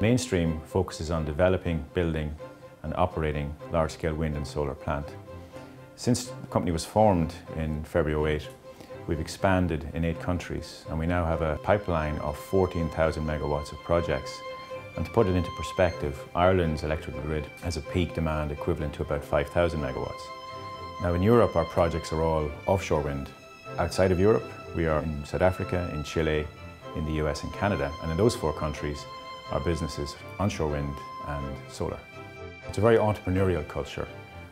Mainstream focuses on developing, building and operating large-scale wind and solar plant. Since the company was formed in February 08, we've expanded in eight countries and we now have a pipeline of 14,000 megawatts of projects. And to put it into perspective, Ireland's electrical grid has a peak demand equivalent to about 5,000 megawatts. Now in Europe, our projects are all offshore wind. Outside of Europe, we are in South Africa, in Chile, in the US and Canada. And in those four countries, our businesses, onshore wind and solar. It's a very entrepreneurial culture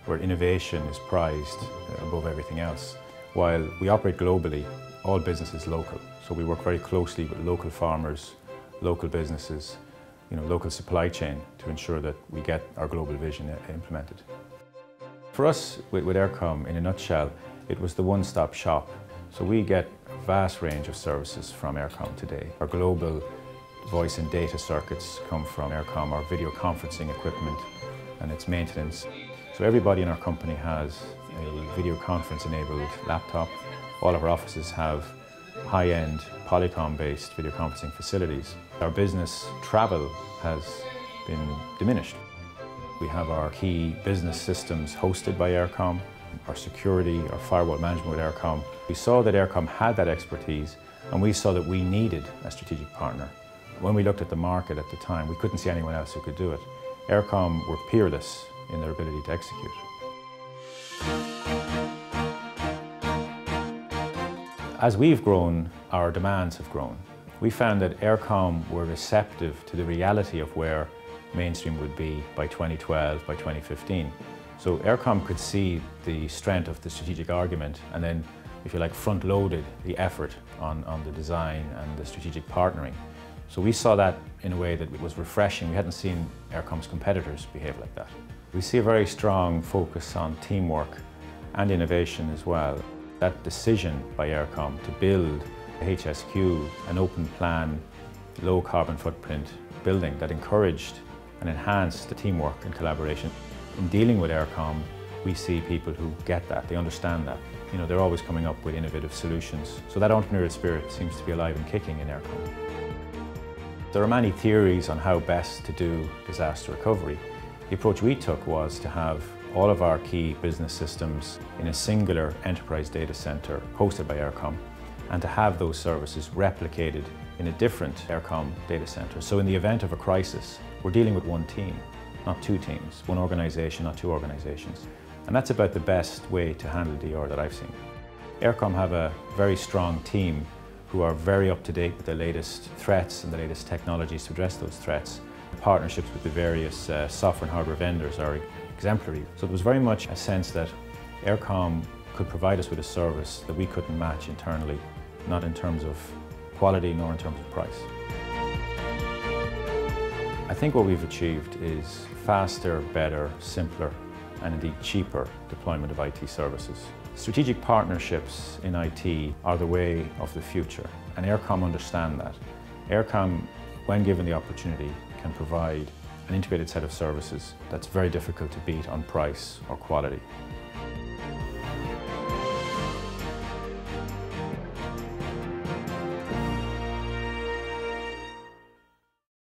where innovation is prized above everything else. While we operate globally, all business is local. So we work very closely with local farmers, local businesses, you know, local supply chain to ensure that we get our global vision implemented. For us, with, with Eircom, in a nutshell, it was the one-stop shop. So we get a vast range of services from Eircom today. Our global voice and data circuits come from Eircom, our video conferencing equipment and its maintenance. So everybody in our company has a video conference enabled laptop. All of our offices have high-end Polycom-based video conferencing facilities. Our business travel has been diminished. We have our key business systems hosted by Eircom, our security, our firewall management with Eircom. We saw that Eircom had that expertise and we saw that we needed a strategic partner. When we looked at the market at the time, we couldn't see anyone else who could do it. Eircom were peerless in their ability to execute. As we've grown, our demands have grown. We found that Eircom were receptive to the reality of where mainstream would be by 2012, by 2015. So Eircom could see the strength of the strategic argument and then, if you like, front-loaded the effort on, on the design and the strategic partnering. So we saw that in a way that was refreshing. We hadn't seen Eircom's competitors behave like that. We see a very strong focus on teamwork and innovation as well. That decision by Eircom to build HSQ, an open plan, low carbon footprint building that encouraged and enhanced the teamwork and collaboration. In dealing with Eircom, we see people who get that, they understand that. You know, they're always coming up with innovative solutions. So that entrepreneurial spirit seems to be alive and kicking in Eircom. There are many theories on how best to do disaster recovery. The approach we took was to have all of our key business systems in a singular enterprise data center hosted by Eircom and to have those services replicated in a different Eircom data center. So in the event of a crisis, we're dealing with one team, not two teams, one organization, not two organizations. And that's about the best way to handle DR that I've seen. Eircom have a very strong team who are very up to date with the latest threats and the latest technologies to address those threats. Partnerships with the various uh, software and hardware vendors are exemplary. So there was very much a sense that Eircom could provide us with a service that we couldn't match internally, not in terms of quality nor in terms of price. I think what we've achieved is faster, better, simpler and indeed cheaper deployment of IT services. Strategic partnerships in IT are the way of the future and Eircom understand that. Eircom, when given the opportunity, can provide an integrated set of services that's very difficult to beat on price or quality.